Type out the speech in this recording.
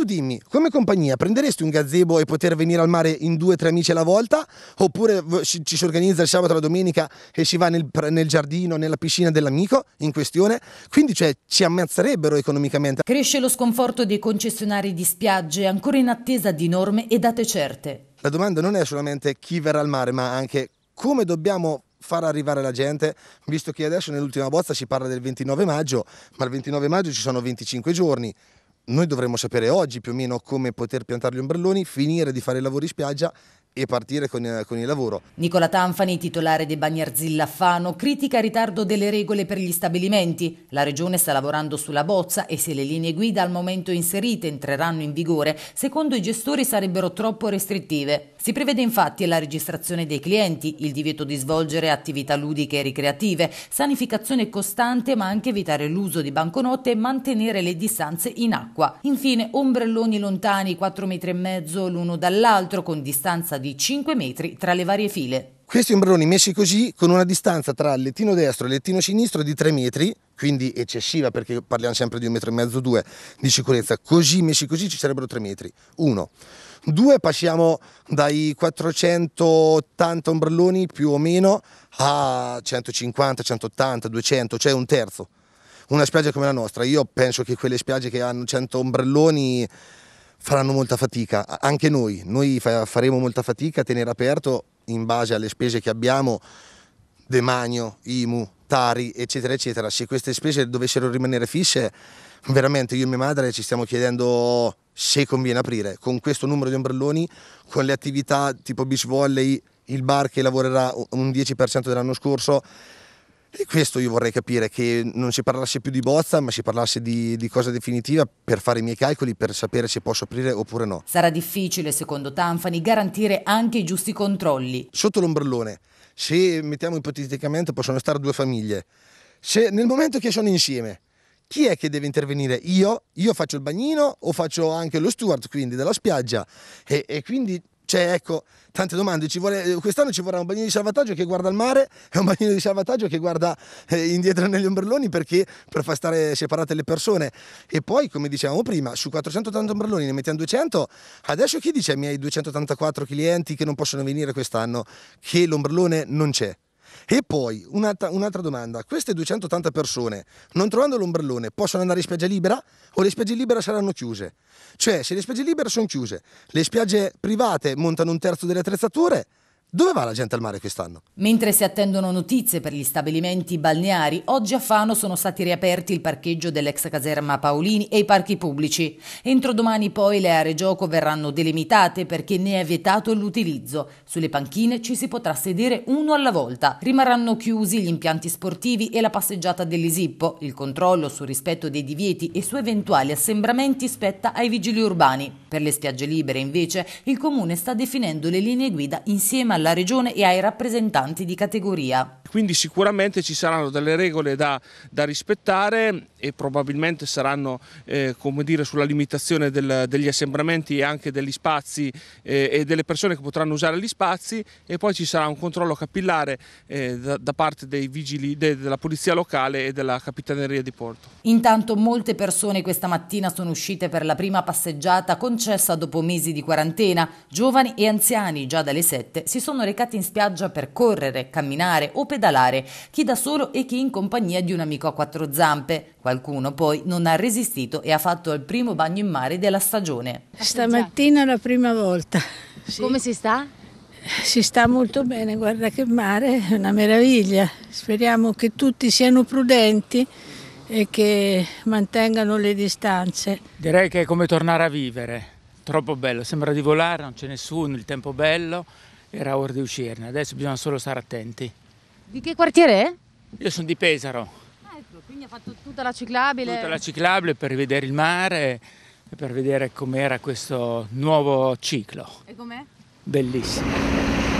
tu dimmi, come compagnia prenderesti un gazebo e poter venire al mare in due o tre amici alla volta? Oppure ci si organizza il sabato e la domenica e si va nel, nel giardino, nella piscina dell'amico in questione? Quindi cioè, ci ammazzerebbero economicamente. Cresce lo sconforto dei concessionari di spiagge ancora in attesa di norme e date certe. La domanda non è solamente chi verrà al mare, ma anche come dobbiamo far arrivare la gente, visto che adesso nell'ultima bozza si parla del 29 maggio, ma il 29 maggio ci sono 25 giorni. Noi dovremmo sapere oggi più o meno come poter piantare gli ombrelloni, finire di fare i lavori in spiaggia e partire con, eh, con, il lavoro. Nicola Tanfani, titolare dei bagni Arzilla Fano, critica il ritardo delle regole per gli stabilimenti. La Regione sta lavorando sulla bozza e se le linee guida al momento inserite entreranno in vigore, secondo i gestori sarebbero troppo restrittive. Si prevede infatti la registrazione dei clienti, il divieto di svolgere attività ludiche e ricreative, sanificazione costante ma anche evitare l'uso di banconote e mantenere le distanze in acqua. Infine ombrelloni lontani 4 metri l'uno dall'altro con distanza di 5 metri tra le varie file. Questi ombrelloni messi così con una distanza tra il lettino destro e il lettino sinistro di 3 metri, quindi eccessiva perché parliamo sempre di un metro e mezzo, due di sicurezza, così messi così ci sarebbero 3 metri. Uno. Due, passiamo dai 480 ombrelloni più o meno a 150, 180, 200, cioè un terzo. Una spiaggia come la nostra, io penso che quelle spiagge che hanno 100 ombrelloni faranno molta fatica, anche noi, noi faremo molta fatica a tenere aperto in base alle spese che abbiamo, demanio, IMU, Tari, eccetera, eccetera. Se queste spese dovessero rimanere fisse, veramente io e mia madre ci stiamo chiedendo se conviene aprire con questo numero di ombrelloni, con le attività tipo beach volley, il bar che lavorerà un 10% dell'anno scorso e questo io vorrei capire, che non si parlasse più di bozza, ma si parlasse di, di, cosa definitiva per fare i miei calcoli, per sapere se posso aprire oppure no. Sarà difficile, secondo Tanfani, garantire anche i giusti controlli. Sotto l'ombrellone, se mettiamo ipoteticamente possono stare due famiglie, se nel momento che sono insieme, chi è che deve intervenire? Io? Io faccio il bagnino o faccio anche lo steward quindi della spiaggia? E, e quindi cioè, ecco, tante domande. Ci vuole, quest'anno ci vorrà un bagnino di salvataggio che guarda il mare e un bagnino di salvataggio che guarda eh, indietro negli ombrelloni perché per far stare separate le persone. E poi, come dicevamo prima, su 480 ombrelloni ne mettiamo 200. Adesso chi dice ai miei 284 clienti che non possono venire quest'anno che l'ombrellone non c'è? E poi un'altra, un'altra, domanda, queste 280 persone non trovando l'ombrellone possono andare in spiaggia libera o le spiagge libere saranno chiuse? Cioè se le spiagge libere sono chiuse, le spiagge private montano un terzo delle attrezzature, dove va la gente al mare quest'anno? Mentre si attendono notizie per gli stabilimenti balneari, oggi a Fano sono stati riaperti il parcheggio dell'ex caserma Paolini e i parchi pubblici. Entro domani poi le aree gioco verranno delimitate perché ne è vietato l'utilizzo. Sulle panchine ci si potrà sedere uno alla volta. Rimarranno chiusi gli impianti sportivi e la passeggiata dell'Isippo. Il controllo sul rispetto dei divieti e su eventuali assembramenti spetta ai vigili urbani. Per le spiagge libere, invece, il comune sta definendo le linee guida insieme alla regione e ai rappresentanti di categoria. Quindi sicuramente ci saranno delle regole da, da rispettare e probabilmente saranno eh, dire, sulla limitazione del, degli assembramenti e anche degli spazi eh, e delle persone che potranno usare gli spazi e poi ci sarà un controllo capillare eh, da, da, parte dei vigili de, della polizia locale e della capitaneria di porto. Intanto molte persone questa mattina sono uscite per la prima passeggiata concessa dopo mesi di quarantena. Giovani e anziani già dalle 7 si sono recati in spiaggia per correre, camminare o pedalare, chi da solo e chi in compagnia di un amico a quattro zampe. Qualcuno poi non ha resistito e ha fatto il primo bagno in mare della stagione. Stamattina è la prima volta. Sì. Come si sta? Si sta molto bene, guarda che mare, è una meraviglia. Speriamo che tutti siano prudenti e che mantengano le distanze. Direi che è come tornare a vivere, troppo bello, sembra di volare, non c'è nessuno, il tempo bello, era ora di uscirne, adesso bisogna solo stare attenti. Di che quartiere è? Io sono di Pesaro. Quindi ha fatto tutta la ciclabile? Tutta la ciclabile per vedere il mare e per vedere com'era questo nuovo ciclo. E com'è? Bellissimo.